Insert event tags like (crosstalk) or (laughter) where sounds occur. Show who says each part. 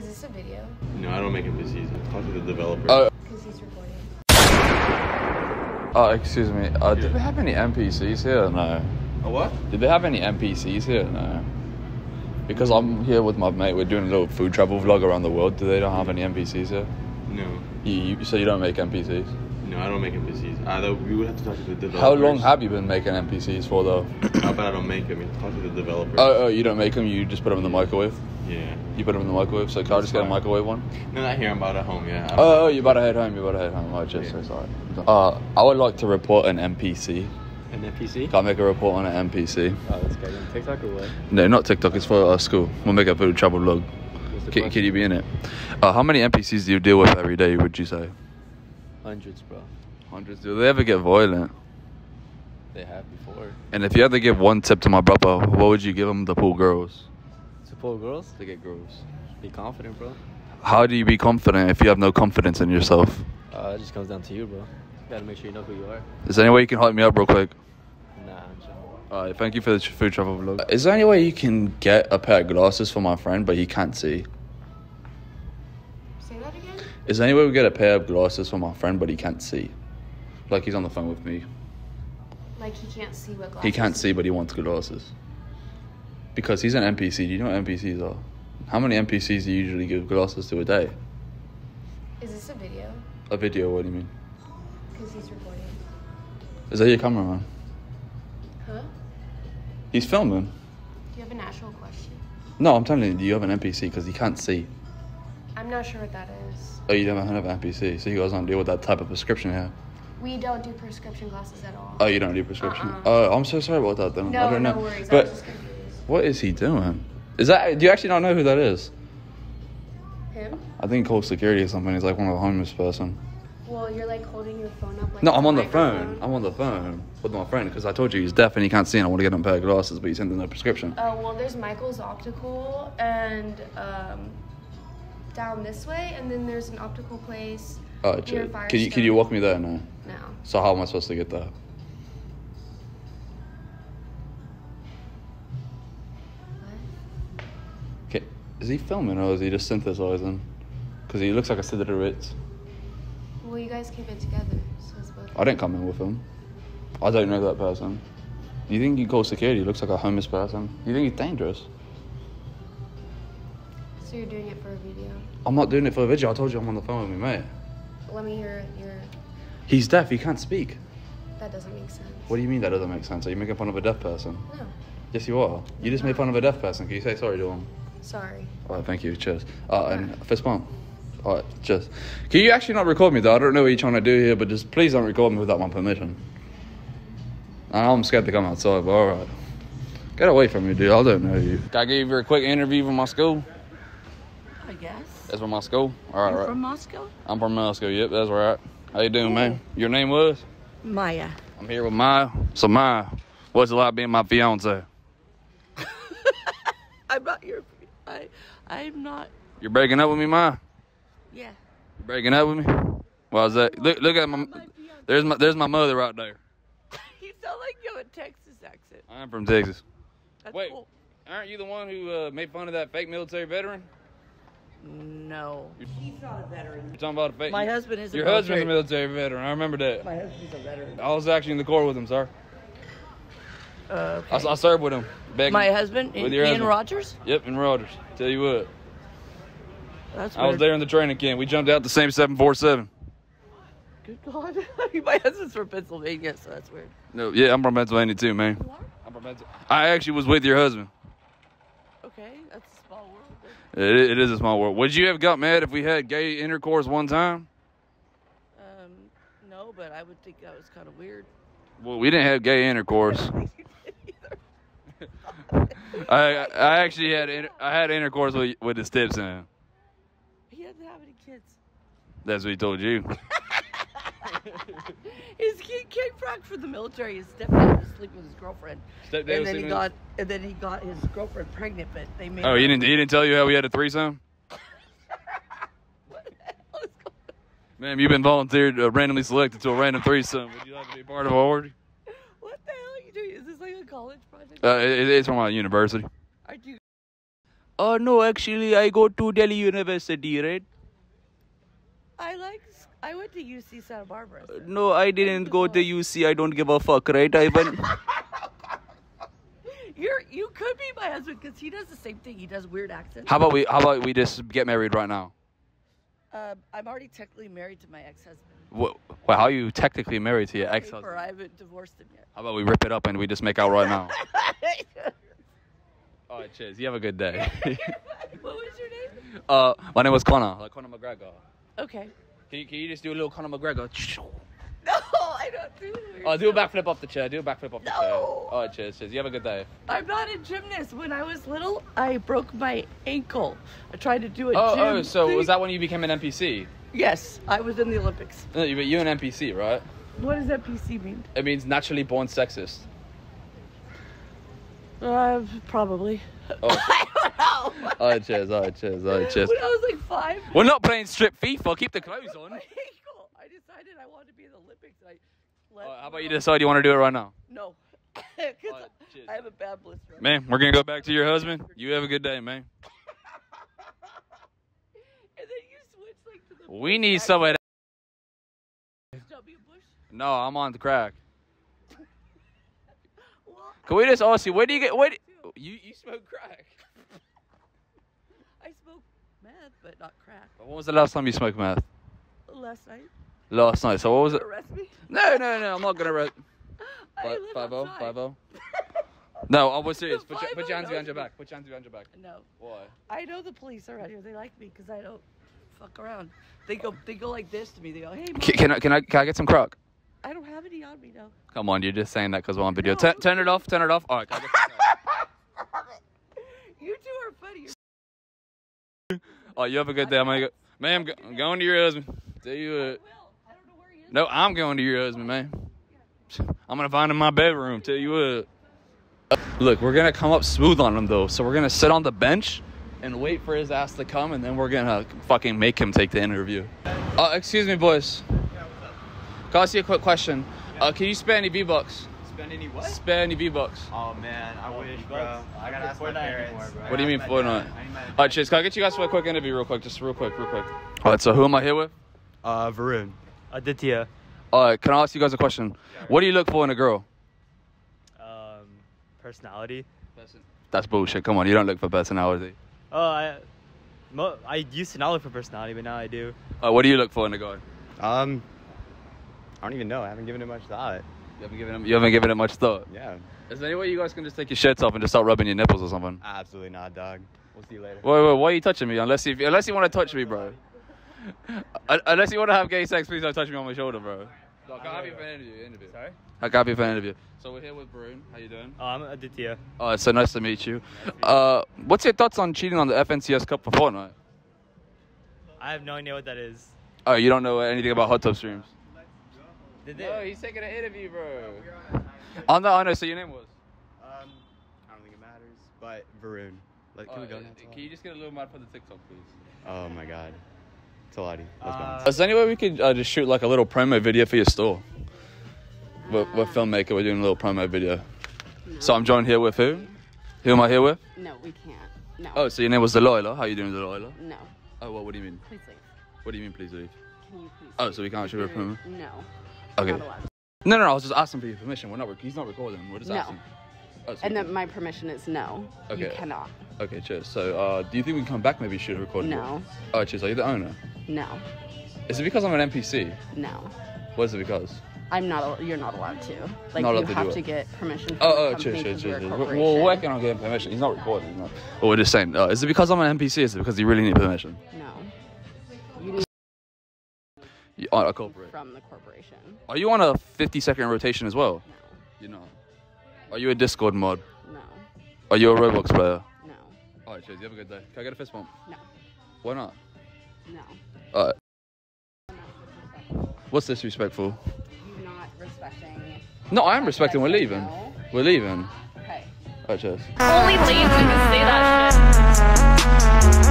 Speaker 1: Is this a video?
Speaker 2: No, I don't make NPCs. Talk to the developer.
Speaker 3: Uh,
Speaker 1: Because he's recording.
Speaker 3: oh, excuse me. Uh, did they have any NPCs here? No.
Speaker 2: a what?
Speaker 3: Did they have any NPCs here? No. Because I'm here with my mate. We're doing a little food travel vlog around the world. Do they don't have any NPCs here?
Speaker 2: No.
Speaker 3: You, you, so you don't make NPCs?
Speaker 2: No, I don't make NPCs. Uh, though we would have to talk to the developer.
Speaker 3: How long have you been making NPCs for though? (coughs)
Speaker 2: How about I don't make them? You talk to the developer.
Speaker 3: Oh, oh, you don't make them. You just put them in the microwave.
Speaker 2: yeah.
Speaker 3: You put them in the microwave. So can I
Speaker 2: That's
Speaker 3: just get a microwave one?
Speaker 2: No, not here. I'm about at home. Yeah. I don't-
Speaker 3: Oh, oh, you better head home. You better head home. Oh, just
Speaker 2: Yeah.
Speaker 3: so sorry. Uh, I would like to report an NPC.
Speaker 4: An NPC?
Speaker 3: Can I make a report on an NPC?
Speaker 4: Oh, that's good. On TikTok or what?
Speaker 3: No, not TikTok. It's for uh, school. We'll make a food travel vlog.
Speaker 4: What's the
Speaker 3: Can,
Speaker 4: question?
Speaker 3: can you be in it? Uh, how many NPCs do you deal with every day? Would you say?
Speaker 4: Hundreds, bro.
Speaker 3: Hundreds. Do they ever get violent?
Speaker 4: They have before.
Speaker 3: And if you had to give one tip to my brother, what would you give him to pull girls?
Speaker 4: To pull girls,
Speaker 3: To get girls.
Speaker 4: be confident, bro.
Speaker 3: How do you be confident if you have no confidence in yourself?
Speaker 4: Uh, it just comes down to you, bro. You gotta make sure you know who you are.
Speaker 3: Is there any way you can hype me up real quick?
Speaker 4: Nah, I'm just.
Speaker 3: Alright, thank you for the tr- food travel vlog. Is there any way you can get a pair of glasses for my friend, but he can't see?
Speaker 1: Say that again?
Speaker 3: Is there any way we get a pair of glasses for my friend, but he can't see? Like he's on the phone with me.
Speaker 1: Like he can't see what glasses.
Speaker 3: He can't see, but he wants glasses. Because he's an NPC. Do you know what NPCs are? How many NPCs do you usually give glasses to a day?
Speaker 1: Is this a video?
Speaker 3: A video, what do you mean?
Speaker 1: Because he's recording.
Speaker 3: Is that your cameraman?
Speaker 1: Huh?
Speaker 3: He's filming.
Speaker 1: Do you have an actual question?
Speaker 3: No, I'm telling you, do you have an NPC? Because he can't see.
Speaker 1: I'm not sure what that is.
Speaker 3: Oh, you don't have NPC, so you guys don't deal with that type of prescription here.
Speaker 1: We don't do prescription glasses at all.
Speaker 3: Oh, you don't do prescription.
Speaker 1: Uh-uh.
Speaker 3: Oh, I'm so sorry about that. Then I
Speaker 1: no,
Speaker 3: don't know.
Speaker 1: no worries. I
Speaker 3: But what is he doing? Is that? Do you actually not know who that is?
Speaker 1: Him?
Speaker 3: I think he called security or something. He's like one of the homeless person.
Speaker 1: Well, you're like holding your phone up like
Speaker 3: No, I'm on the
Speaker 1: microphone.
Speaker 3: phone. I'm on the phone with my friend because I told you he's deaf and he can't see, and I want to get him a pair of glasses, but he's sending a prescription.
Speaker 1: Oh well, there's Michael's Optical and um, down this way, and then there's an optical place.
Speaker 3: Oh,
Speaker 1: near
Speaker 3: shit. Can you
Speaker 1: Firestone.
Speaker 3: can you walk me there now?
Speaker 1: No.
Speaker 3: So how am I supposed to get there?
Speaker 1: What?
Speaker 3: Okay, is he filming or is he just synthesizing? Because he looks like a cigarette.
Speaker 1: Well, you guys keep it together, so it's both.
Speaker 3: I didn't come in with him. I don't know that person. You think you call security? He looks like a homeless person. You think he's dangerous?
Speaker 1: So you're doing it for a video.
Speaker 3: I'm not doing it for a video. I told you I'm on the phone with me, mate.
Speaker 1: Let me hear your.
Speaker 3: He's deaf. He can't speak.
Speaker 1: That doesn't make sense.
Speaker 3: What do you mean that doesn't make sense? Are you making fun of a deaf person?
Speaker 1: No.
Speaker 3: Yes, you are. You just made fun of a deaf person. Can you say sorry to him?
Speaker 1: Sorry.
Speaker 3: All right, thank you. Cheers. Uh, and fist bump. All right, cheers. Can you actually not record me though? I don't know what you're trying to do here, but just please don't record me without my permission. I'm scared to come outside, but all right. Get away from me, dude. I don't know you. Can I give you a quick interview from my school?
Speaker 5: I guess.
Speaker 3: That's from Moscow. All right, right.
Speaker 5: from Moscow?
Speaker 3: I'm from Moscow. Yep, that's right. How you doing, man? Your name was?
Speaker 5: Maya.
Speaker 3: I'm here with Maya. So Maya, what's it like being my fiance? (laughs)
Speaker 5: I'm not your. I. I'm not.
Speaker 3: You're breaking up with me, Maya?
Speaker 5: Yeah.
Speaker 3: You breaking up with me? Why is that? Look, look at my. There's my, there's my mother right there. (laughs)
Speaker 5: You sound like you have a Texas accent.
Speaker 3: I'm from Texas.
Speaker 5: That's
Speaker 3: Wait.
Speaker 5: cool.
Speaker 3: Aren't you the one who uh, made fun of that fake military veteran?
Speaker 5: No. He's not a veteran.
Speaker 3: You're talking about a fake.
Speaker 5: My husband is a
Speaker 3: Your
Speaker 5: military.
Speaker 3: husband's a military veteran. I remember that.
Speaker 5: My husband's a veteran.
Speaker 3: I was actually in the Corps with him, sir.
Speaker 5: Uh,
Speaker 3: I, I served with him. Back
Speaker 5: My husband,
Speaker 3: With
Speaker 5: Ian
Speaker 3: your husband.
Speaker 5: Rogers.
Speaker 3: Yep, in Rogers. Tell you what,
Speaker 5: That's
Speaker 3: I was there in the training camp. We jumped out the same 747.
Speaker 5: Good God. (laughs) My husband's from Pennsylvania, so that's weird.
Speaker 3: No, yeah, I'm from Pennsylvania too, man.
Speaker 5: You are?
Speaker 3: I'm from Pennsylvania. I actually was with your husband.
Speaker 5: Okay, that's a small world.
Speaker 3: It, it is a small world. Would you have got mad if we had gay intercourse one time?
Speaker 5: Um, no, but I would think that was kind of weird.
Speaker 3: Well, we didn't have gay intercourse. (laughs) (laughs) I I actually had inter- I had intercourse with with the stepson.
Speaker 5: He doesn't have any kids.
Speaker 3: That's what he told you. (laughs)
Speaker 5: His kid came back from the military. His stepdad was sleeping with his girlfriend,
Speaker 3: Stepdad
Speaker 5: and then he
Speaker 3: with-
Speaker 5: got and then he got his girlfriend pregnant. But they made.
Speaker 3: Oh, he didn't he didn't tell you how we had a threesome? (laughs)
Speaker 5: What the hell
Speaker 3: Ma'am, you've been volunteered uh, randomly selected to a random threesome. Would you like to be part of our orgy?
Speaker 5: on? What the hell are you doing? Is this like a college project?
Speaker 3: Uh, it, it's from my university.
Speaker 5: Are you?
Speaker 3: Oh no, actually, I go to Delhi University, right?
Speaker 5: I like. I went to UC Santa Barbara. so-
Speaker 3: No, I didn't go to UC. I don't give a fuck, right? I went. (laughs)
Speaker 5: You're you could be my husband because he does the same thing. He does weird accents.
Speaker 3: How about we? How about we just get married right now?
Speaker 5: Um, I'm already technically married to my ex-husband.
Speaker 3: Well, well how are you technically married to your ex-husband?
Speaker 5: paper, I haven't divorced him yet.
Speaker 3: How about we rip it up and we just make out right now? (laughs) All right, cheers. You have a good day. (laughs)
Speaker 5: what was your name?
Speaker 3: uh, my name was Connor, like Conor McGregor.
Speaker 5: Okay.
Speaker 3: Can you, can you just do a little Conor McGregor? (laughs)
Speaker 5: No, I don't do weird
Speaker 3: Oh, do a backflip off the chair. Do a backflip off the
Speaker 5: No.
Speaker 3: chair. All right, cheers, cheers. You have a good day.
Speaker 5: I'm not a gymnast. When I was little, I broke my ankle. I tried to do a
Speaker 3: Oh,
Speaker 5: gym
Speaker 3: oh, so
Speaker 5: thing.
Speaker 3: was that when you became an NPC?
Speaker 5: Yes, I was in the Olympics.
Speaker 3: No, you- but you're an NPC, right?
Speaker 5: What does NPC mean?
Speaker 3: It means naturally born sexist.
Speaker 5: Uh, probably.
Speaker 3: Oh. (laughs)
Speaker 5: I.
Speaker 3: All right, cheers. All right, cheers. All right, cheers.
Speaker 5: When I was like five,
Speaker 3: We're not playing strip FIFA. Keep the clothes on. (laughs)
Speaker 5: I decided I wanted to be in the Olympics. I
Speaker 3: right, how about you decide you want to do it right now?
Speaker 5: No. (laughs)
Speaker 3: cheers.
Speaker 5: I have a bad blister.
Speaker 3: Man, we're gonna go back to your husband. You have a good day, man. (laughs)
Speaker 5: And then you switch like to the.
Speaker 3: We need some of that.
Speaker 5: W. Bush.
Speaker 3: No, I'm on the crack.
Speaker 5: Well,
Speaker 3: Can we just ask you, where do you get? Where do, you you smoke crack?
Speaker 5: Meth, but not crack.
Speaker 3: When was the last time you smoked meth?
Speaker 5: Last night.
Speaker 3: Last night. So what was it?
Speaker 5: Arrest me.
Speaker 3: No, no, no. I'm not gonna. Re- (laughs)
Speaker 5: I
Speaker 3: Five
Speaker 5: live
Speaker 3: Five zero. (laughs) No, I was serious. Put your, put your hands behind your back. Put your hands behind your back.
Speaker 5: No,
Speaker 3: Why?
Speaker 5: I know the police around here. They like me because I don't fuck around. They go, they go like this to me. They go, "Hey, mom,
Speaker 3: Can, I can I can I get some crack?
Speaker 5: I don't have any on me now."
Speaker 3: Come on, you're just saying that because we're on video.
Speaker 5: No.
Speaker 3: Turn turn it off. Turn it off. All right. Can I get some? (laughs)
Speaker 5: You two are funny.
Speaker 3: Oh, you have a good day. I'm gonna go. Man, I'm, go- I'm going to your husband. Tell you what. No, I'm going to your husband, man. I'm gonna find him in my bedroom. Tell you what. Look, we're gonna come up smooth on him though. So we're gonna sit on the bench and wait for his ass to come, and then we're gonna fucking make him take the interview. Uh, excuse me, boys. Can I ask you a quick question? Uh, can you spare any V bucks?
Speaker 6: Spend any what?
Speaker 3: Spare any V bucks?
Speaker 6: Oh man, I wish, bro. I gotta ask my
Speaker 4: Fortnite
Speaker 6: parents.
Speaker 4: anymore, bro.
Speaker 3: What do you mean
Speaker 6: gotta
Speaker 3: Fortnite?
Speaker 6: I need
Speaker 3: All right, cheers. Can I get you guys for a quick interview, real quick? Just real quick, real quick. All right. So who am I here with?
Speaker 6: Uh, Varun. Aditya.
Speaker 3: All right. Can I ask you guys a question? What do you look for in a girl?
Speaker 6: Um, personality.
Speaker 3: That's bullshit. Come on, you don't look for personality.
Speaker 6: Oh, I, mo- I used to not look for personality, but now I do.
Speaker 3: Uh, what do you look for in a guy?
Speaker 7: Um, I don't even know. I haven't given it much thought.
Speaker 3: You haven't given it, you haven't given it much thought.
Speaker 7: Yeah.
Speaker 3: Is there any way you guys can just take your shirts off and just start rubbing your nipples or something?
Speaker 7: Absolutely not, dog. We'll see you later.
Speaker 3: Wait, wait, why are you touching me? Unless you, unless you want to touch me, bro. Unless you want to have gay sex, please don't touch me on my shoulder, bro. Look, I'm happy for an interview. interview.
Speaker 6: Sorry?
Speaker 3: I'm happy for an interview. So we're here with Varun. How you doing?
Speaker 6: Oh, I'm Aditya.
Speaker 3: Oh, it's so nice to meet you. Uh, what's your thoughts on cheating on the FNCS Cup for Fortnite?
Speaker 6: I have no idea what that is.
Speaker 3: Oh, you don't know anything about hot tub streams?
Speaker 6: Did
Speaker 3: No, he's taking an interview, bro. On the honor, so your name was?
Speaker 7: Um, I don't think it matters. But Varun. Like, can
Speaker 3: Uh,
Speaker 7: we go now?
Speaker 3: Can
Speaker 7: lot.
Speaker 3: you just get a little mad for the TikTok, please?
Speaker 7: Oh my god. It's a lottie.
Speaker 6: Uh.
Speaker 3: Is there any way we could uh, just shoot like a little promo video for your store? We're, we're filmmaker. We're doing a little promo video. So I'm joined here with who? Who am I here with?
Speaker 8: No, we can't. No.
Speaker 3: Oh, so your name was Delilah. How are you doing, Delilah?
Speaker 8: No.
Speaker 3: Oh, well, what do you mean?
Speaker 8: Please leave.
Speaker 3: What do you mean, please leave?
Speaker 8: Can you please?
Speaker 3: Oh,
Speaker 8: leave?
Speaker 3: so we can't shoot a promo?
Speaker 8: No.
Speaker 3: Okay.
Speaker 8: Not allowed.
Speaker 3: No, no, no. I was just asking for your permission. We're not. Rec- he's not recording. We're just
Speaker 8: No.
Speaker 3: asking. Oh, so
Speaker 8: And then my permission is no. You
Speaker 3: Okay.
Speaker 8: cannot.
Speaker 3: Okay, cheers. So, uh, do you think we can come back? Maybe shoot a recording.
Speaker 8: No.
Speaker 3: Oh, cheers. Are you the owner?
Speaker 8: No.
Speaker 3: Is it because I'm an NPC?
Speaker 8: No.
Speaker 3: What is it because?
Speaker 8: I'm not. al- You're not allowed to. Like
Speaker 3: Not allowed
Speaker 8: you
Speaker 3: to do
Speaker 8: have
Speaker 3: what?
Speaker 8: to get permission. From
Speaker 3: Oh,
Speaker 8: the
Speaker 3: oh,
Speaker 8: company
Speaker 3: cheers, cheers,
Speaker 8: 'cause we're
Speaker 3: cheers.
Speaker 8: a
Speaker 3: cheers. We're,
Speaker 8: corporation.
Speaker 3: we're working on getting permission. He's not recording. No. But we're just saying, uh, is it because I'm an NPC? Is it because you really need permission?
Speaker 8: No. You need
Speaker 3: You a corporate.
Speaker 8: from the corporation.
Speaker 3: Are you on a 50 second rotation as well?
Speaker 8: No.
Speaker 3: You're not. Are you a Discord mod?
Speaker 8: No.
Speaker 3: Are you a Roblox player?
Speaker 8: No.
Speaker 3: Alright, cheers. You have a good day. Can I get a fist bump?
Speaker 8: No.
Speaker 3: Why not?
Speaker 8: No.
Speaker 3: Alright.
Speaker 8: You're not disrespectful.
Speaker 3: What's disrespectful?
Speaker 8: You're not respecting.
Speaker 3: No, I am respecting. We're leaving.
Speaker 8: no.
Speaker 3: We're leaving.
Speaker 8: Okay.
Speaker 9: Oh,
Speaker 3: Alright, cheers.
Speaker 9: Only lazy can say that shit.